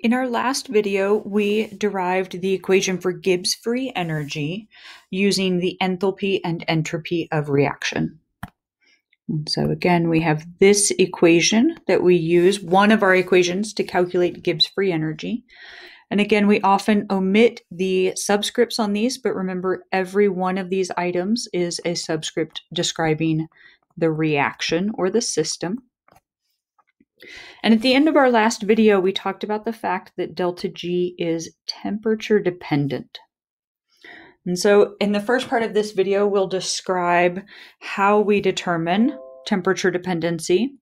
In our last video, we derived the equation for Gibbs free energy using the enthalpy and entropy of reaction. So again, we have this equation that we use, one of our equations to calculate Gibbs free energy. And again, we often omit the subscripts on these, but remember every one of these items is a subscript describing the reaction or the system. And at the end of our last video, we talked about the fact that delta G is temperature dependent. And so in the first part of this video, we'll describe how we determine temperature dependency.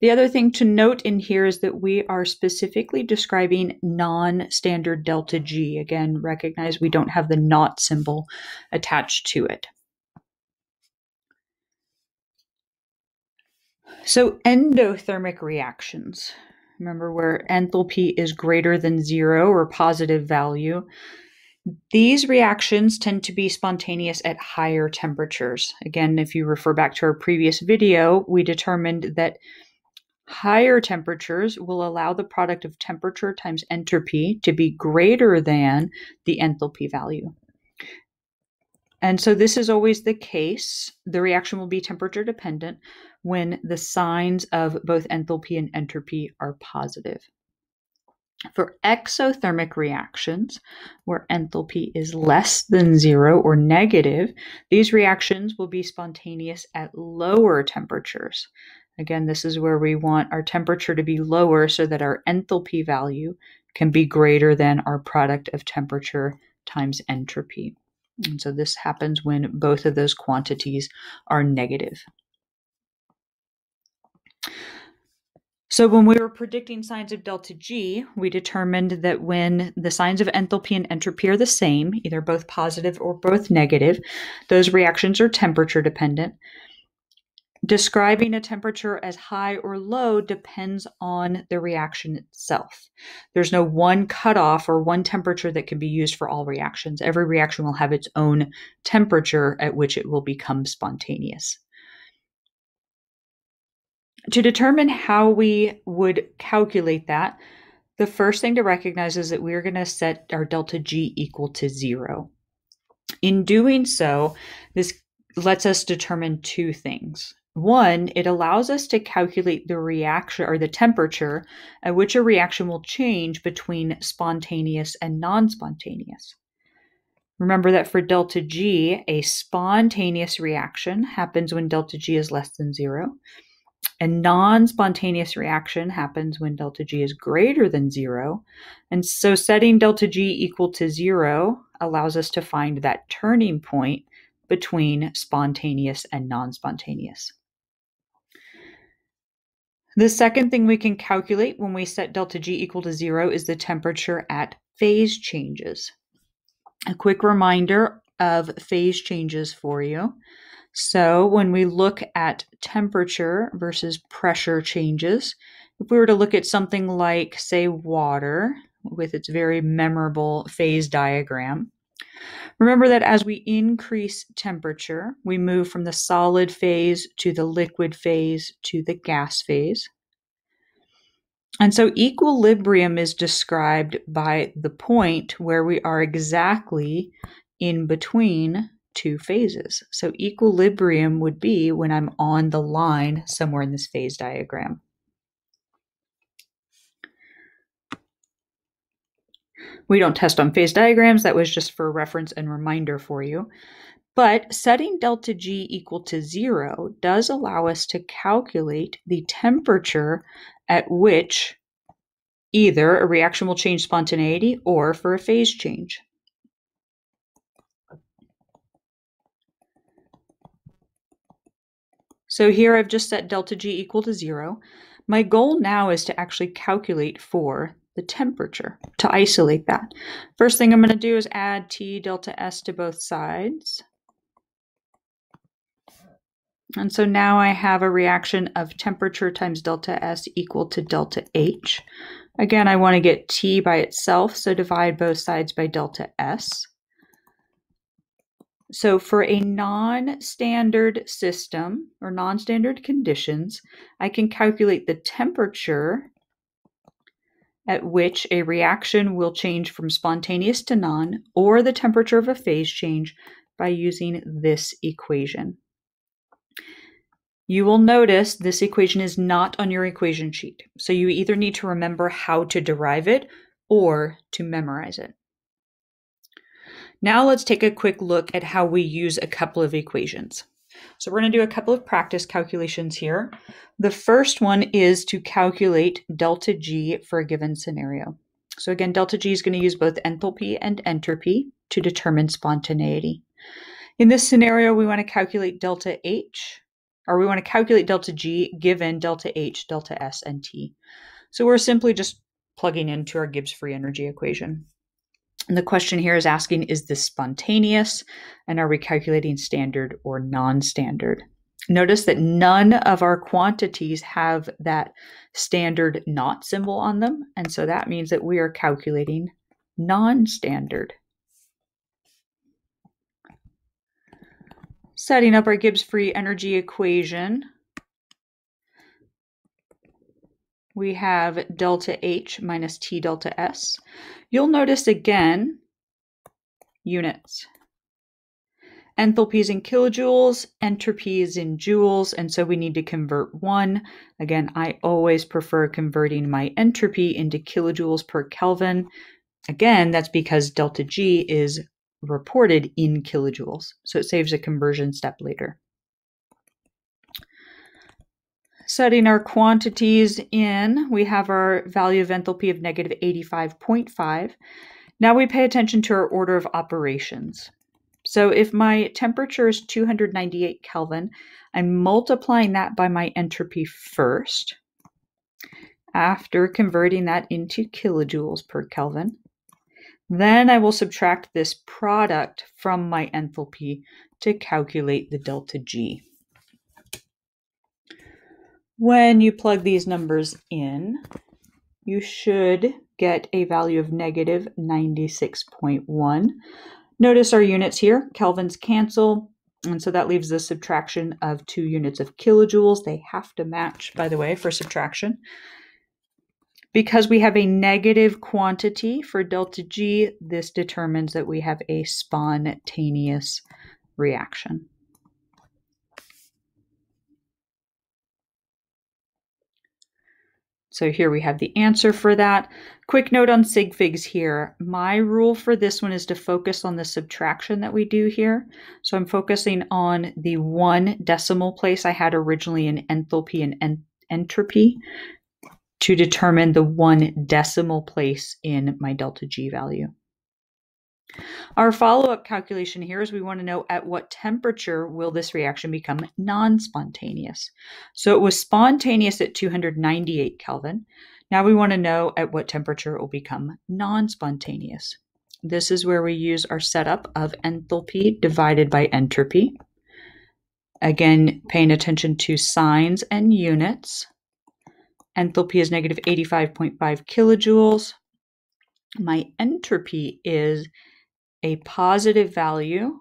The other thing to note in here is that we are specifically describing non-standard delta G. Again, recognize we don't have the naught symbol attached to it. So, endothermic reactions. Remember where enthalpy is greater than zero or positive value. These reactions tend to be spontaneous at higher temperatures. Again, if you refer back to our previous video, we determined that higher temperatures will allow the product of temperature times entropy to be greater than the enthalpy value. And so this is always the case. The reaction will be temperature dependent when the signs of both enthalpy and entropy are positive. For exothermic reactions, where enthalpy is less than zero or negative, these reactions will be spontaneous at lower temperatures. Again, this is where we want our temperature to be lower so that our enthalpy value can be greater than our product of temperature times entropy. And so this happens when both of those quantities are negative. So when we were predicting signs of delta G, we determined that when the signs of enthalpy and entropy are the same, either both positive or both negative, those reactions are temperature dependent. Describing a temperature as high or low depends on the reaction itself. There's no one cutoff or one temperature that can be used for all reactions. Every reaction will have its own temperature at which it will become spontaneous. To determine how we would calculate that, the first thing to recognize is that we're going to set our delta G equal to zero. In doing so, this lets us determine two things. One, it allows us to calculate the reaction or the temperature at which a reaction will change between spontaneous and non spontaneous. Remember that for delta G, a spontaneous reaction happens when delta G is less than zero. A non spontaneous reaction happens when delta G is greater than zero. And so setting delta G equal to zero allows us to find that turning point between spontaneous and non spontaneous. The second thing we can calculate when we set delta G equal to zero is the temperature at phase changes. A quick reminder of phase changes for you. So when we look at temperature versus pressure changes, if we were to look at something like, say, water with its very memorable phase diagram, Remember that as we increase temperature, we move from the solid phase to the liquid phase to the gas phase. And so equilibrium is described by the point where we are exactly in between two phases. So equilibrium would be when I'm on the line somewhere in this phase diagram. We don't test on phase diagrams. That was just for reference and reminder for you. But setting delta G equal to zero does allow us to calculate the temperature at which either a reaction will change spontaneity or for a phase change. So here I've just set delta G equal to zero. My goal now is to actually calculate for the temperature to isolate that. First thing I'm going to do is add T delta S to both sides. And so now I have a reaction of temperature times delta S equal to delta H. Again, I want to get T by itself, so divide both sides by delta S. So for a non-standard system or non-standard conditions, I can calculate the temperature at which a reaction will change from spontaneous to non, or the temperature of a phase change by using this equation. You will notice this equation is not on your equation sheet, so you either need to remember how to derive it or to memorize it. Now let's take a quick look at how we use a couple of equations. So we're going to do a couple of practice calculations here. The first one is to calculate delta G for a given scenario. So again, delta G is going to use both enthalpy and entropy to determine spontaneity. In this scenario, we want to calculate delta H, or we want to calculate delta G given delta H, delta S, and T. So we're simply just plugging into our Gibbs free energy equation. And the question here is asking is this spontaneous? And are we calculating standard or non standard? Notice that none of our quantities have that standard naught symbol on them. And so that means that we are calculating non standard. Setting up our Gibbs free energy equation, we have delta H minus T delta S. You'll notice again units. Enthalpy is in kilojoules, entropy is in joules, and so we need to convert one. Again, I always prefer converting my entropy into kilojoules per Kelvin. Again, that's because delta G is reported in kilojoules. So it saves a conversion step later. Setting our quantities in, we have our value of enthalpy of negative 85.5. Now we pay attention to our order of operations. So if my temperature is 298 Kelvin, I'm multiplying that by my entropy first, after converting that into kilojoules per Kelvin. Then I will subtract this product from my enthalpy to calculate the delta G. When you plug these numbers in, you should get a value of negative 96.1. Notice our units here, kelvins cancel, and so that leaves the subtraction of two units of kilojoules. They have to match, by the way, for subtraction. Because we have a negative quantity for delta G, this determines that we have a spontaneous reaction. So here we have the answer for that. Quick note on sig figs here. My rule for this one is to focus on the subtraction that we do here. So I'm focusing on the one decimal place I had originally in enthalpy and en entropy to determine the one decimal place in my delta G value. Our follow-up calculation here is we want to know at what temperature will this reaction become non-spontaneous. So it was spontaneous at 298 Kelvin. Now we want to know at what temperature it will become non-spontaneous. This is where we use our setup of enthalpy divided by entropy. Again, paying attention to signs and units. Enthalpy is negative 85.5 kilojoules. My entropy is a positive value,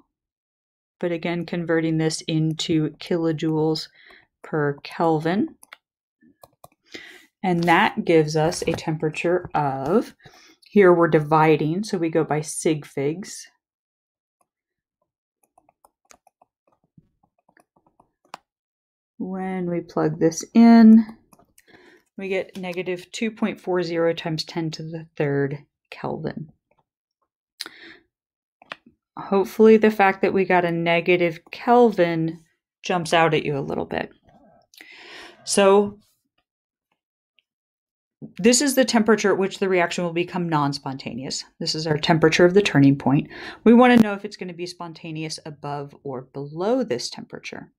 but again, converting this into kilojoules per Kelvin. And that gives us a temperature of, here we're dividing, so we go by sig figs. When we plug this in, we get negative 2.40 times 10 to the third Kelvin. Hopefully the fact that we got a negative Kelvin jumps out at you a little bit. So this is the temperature at which the reaction will become non-spontaneous. This is our temperature of the turning point. We want to know if it's going to be spontaneous above or below this temperature.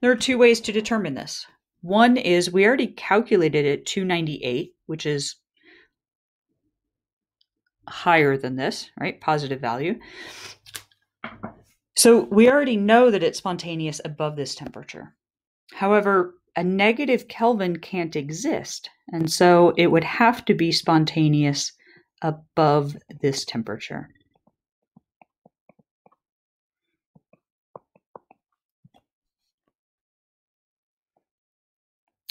There are two ways to determine this. One is we already calculated it 298, which is higher than this, right? Positive value. So we already know that it's spontaneous above this temperature. However, a negative Kelvin can't exist, and so it would have to be spontaneous above this temperature.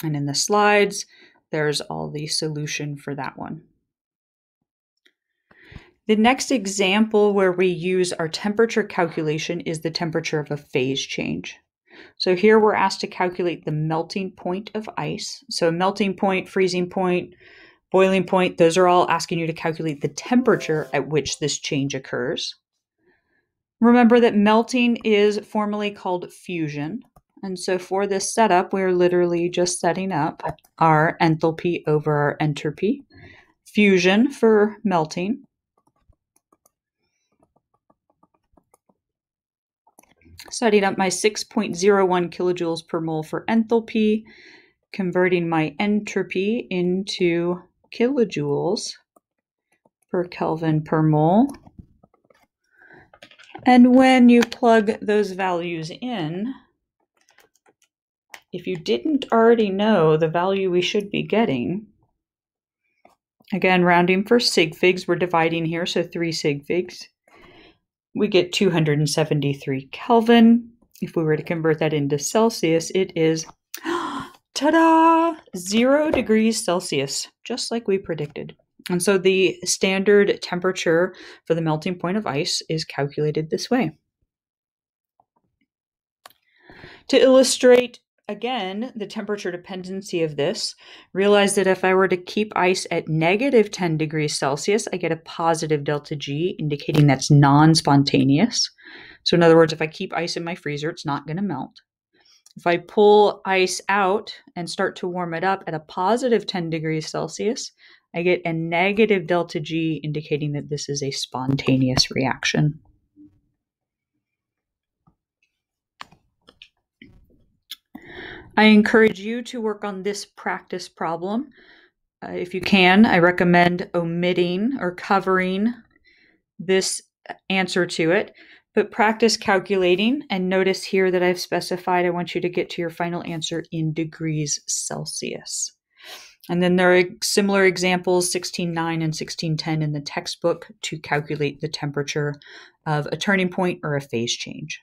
And in the slides, there's all the solution for that one. The next example where we use our temperature calculation is the temperature of a phase change. So here we're asked to calculate the melting point of ice. So melting point, freezing point, boiling point, those are all asking you to calculate the temperature at which this change occurs. Remember that melting is formally called fusion. And so for this setup, we're literally just setting up our enthalpy over our entropy. Fusion for melting. Setting up my 6.01 kilojoules per mole for enthalpy, converting my entropy into kilojoules per Kelvin per mole. And when you plug those values in, if you didn't already know the value we should be getting, again, rounding for sig figs, we're dividing here, so three sig figs we get 273 Kelvin. If we were to convert that into Celsius, it is, ta-da, zero degrees Celsius, just like we predicted. And so the standard temperature for the melting point of ice is calculated this way. To illustrate again, the temperature dependency of this, realize that if I were to keep ice at negative 10 degrees Celsius, I get a positive delta G, indicating that's non spontaneous. So, in other words, if I keep ice in my freezer, it's not going to melt. If I pull ice out and start to warm it up at a positive 10 degrees Celsius, I get a negative delta G, indicating that this is a spontaneous reaction. I encourage you to work on this practice problem. Uh, if you can, I recommend omitting or covering this answer to it, but practice calculating and notice here that I've specified I want you to get to your final answer in degrees Celsius. And then there are similar examples, 16.9 and 16.10 in the textbook to calculate the temperature of a turning point or a phase change.